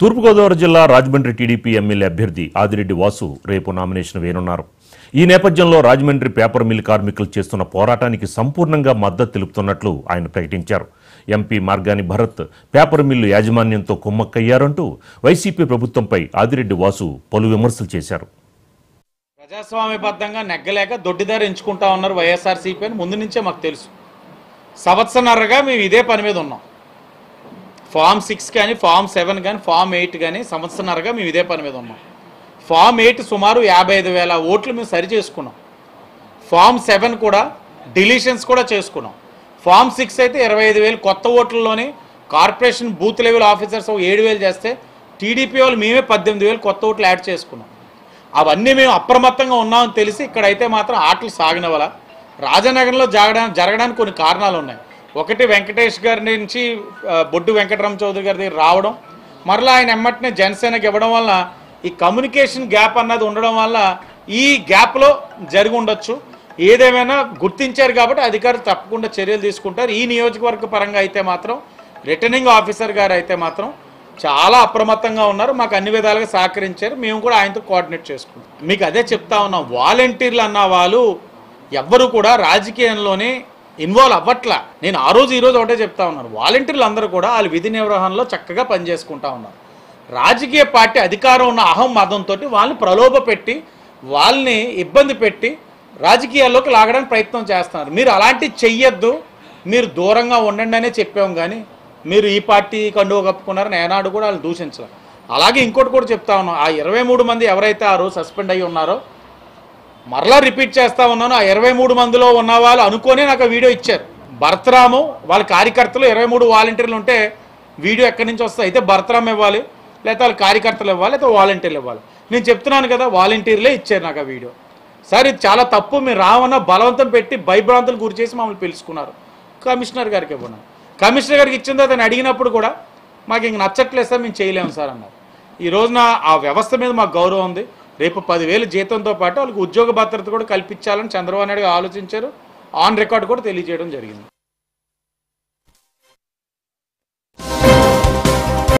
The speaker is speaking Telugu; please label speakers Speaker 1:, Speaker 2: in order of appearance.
Speaker 1: తూర్పుగోదావరి జిల్లా రాజమండ్రి టీడీపీ ఎమ్మెల్యే అభ్యర్థి ఆదిరెడ్డి వాసు రేపు నామినేషన్ వేయనున్నారు. ఈ నేపథ్యంలో రాజమండ్రి పేపర్ మిల్ కార్మికులు చేస్తున్న పోరాటానికి సంపూర్ణంగా మద్దతు తెలుపుతున్నట్లు ఆయన ప్రకటించారు. MP Margani Bharat paper mill యాజమాన్యంతో కుమ్మక్కయ్యారంటూ వైసీపీ ప్రభుత్వంపై ఆదిరెడ్డి వాసు పలు విమర్శలు చేశారు.
Speaker 2: ప్రజాస్వామ్యబద్ధంగా నెగ్గలేక దొడ్డిదారి ఎంచుకుంటా ఉన్నారు వైఎస్ఆర్సీపీ అని ముందు నుంచే మాకు తెలుసు. సంవత్సరన్నరగా మేము ఇదే పని మీద ఉన్నాం. ఫామ్ సిక్స్ కానీ ఫామ్ సెవెన్ కానీ ఫామ్ ఎయిట్ కానీ సంవత్సరన్నరగా మేము ఇదే పని మీద ఉన్నాం. ఫామ్ ఎయిట్ సుమారు యాభై ఐదు వేల ఓట్లు మేము సరి చేసుకున్నాం. ఫామ్ సెవెన్ కూడా డిలీషన్స్ కూడా చేసుకున్నాం. ఫామ్ సిక్స్ అయితే ఇరవై ఐదు వేలు కొత్త ఓట్లలోనే కార్పొరేషన్ బూత్ లెవెల్ ఆఫీసర్స్ ఏడు వేలు చేస్తే టీడీపీ వాళ్ళు మేమే పద్దెనిమిది వేలు కొత్త ఓట్లు యాడ్ చేసుకున్నాం. అవన్నీ మేము అప్రమత్తంగా ఉన్నామని తెలిసి ఇక్కడైతే మాత్రం ఆటలు సాగినవల రాజనగరంలో జరగడానికి కొన్ని కారణాలు ఉన్నాయి. ఒకటి వెంకటేష్ గారి నుంచి బొడ్డు వెంకటరామ చౌదరి గారి దగ్గర రావడం మరలా ఆయన ఎమ్మటినే జనసేనకి ఇవ్వడం వల్ల ఈ కమ్యూనికేషన్ గ్యాప్ అన్నది ఉండడం వల్ల ఈ గ్యాప్లో జరిగి ఉండొచ్చు. ఏదేమైనా గుర్తించారు కాబట్టి అధికారులు తప్పకుండా చర్యలు తీసుకుంటారు. ఈ నియోజకవర్గ పరంగా అయితే మాత్రం రిటర్నింగ్ ఆఫీసర్ గారు అయితే మాత్రం చాలా అప్రమత్తంగా ఉన్నారు. మాకు అన్ని విధాలుగా సహకరించారు. మేము కూడా ఆయనతో కోఆర్డినేట్ చేసుకుంటాం. మీకు అదే చెప్తా ఉన్నాం. వాలంటీర్లు అన్న వాళ్ళు ఎవ్వరు కూడా రాజకీయంలోనే ఇన్వాల్వ్ అవ్వట్లా. నేను ఆ రోజు ఈరోజు ఒకటే చెప్తా ఉన్నాను. వాలంటీర్లు అందరూ కూడా వాళ్ళ విధి నిర్వహణలో చక్కగా పనిచేసుకుంటా ఉన్నారు. రాజకీయ పార్టీ అధికారం ఉన్న అహం మదంతో వాళ్ళని ప్రలోభ పెట్టి వాళ్ళని ఇబ్బంది పెట్టి రాజకీయాల్లోకి లాగడానికి ప్రయత్నం చేస్తున్నారు. మీరు అలాంటివి చెయ్యొద్దు. మీరు దూరంగా ఉండండి అనే చెప్పాం కానీ మీరు ఈ పార్టీ కండువ కప్పుకున్నారని ఏనాడు కూడా వాళ్ళు దూషించలేదు అలాగే ఇంకోటి కూడా చెప్తా ఉన్నాం. ఆ ఇరవై మూడు మంది ఎవరైతే ఆ రోజు సస్పెండ్ అయ్యి ఉన్నారో మరలా రిపీట్ చేస్తా ఉన్నాను. ఆ ఇరవై మూడు మందిలో ఉన్న వాళ్ళు అనుకోనే నాకు వీడియో ఇచ్చారు. భరతరాము వాళ్ళ కార్యకర్తలు ఇరవై మూడు వాలంటీర్లు ఉంటే వీడియో ఎక్కడి నుంచి వస్తాయి అయితే భరతరామ్ ఇవ్వాలి లేకపోతే వాళ్ళ కార్యకర్తలు ఇవ్వాలి లేకపోతే వాలంటీర్లు ఇవ్వాలి. నేను చెప్తున్నాను కదా వాలంటీర్లే ఇచ్చారు నాకు ఆ వీడియో. సార్ ఇది చాలా తప్పు. మీరు రావన్న బలవంతం పెట్టి భయభ్రాంతులు గురి చేసి మమ్మల్ని పిలుచుకున్నారు. కమిషనర్ గారికి ఇవ్వను. కమిషనర్ గారికి ఇచ్చిన తర్వాత అడిగినప్పుడు కూడా మాకు ఇంక నచ్చట్లేదు సార్ మేము చేయలేము సార్ అన్నారు. ఈ రోజున ఆ వ్యవస్థ మీద మాకు గౌరవం ఉంది. రేపు పదివేలు జీతంతో పాటు వాళ్ళకి ఉద్యోగ భద్రత కూడా కల్పించాలని చంద్రబాబు నాయుడు ఆలోచించారు. ఆన్ రికార్డ్ కూడా తెలియజేయడం జరిగింది.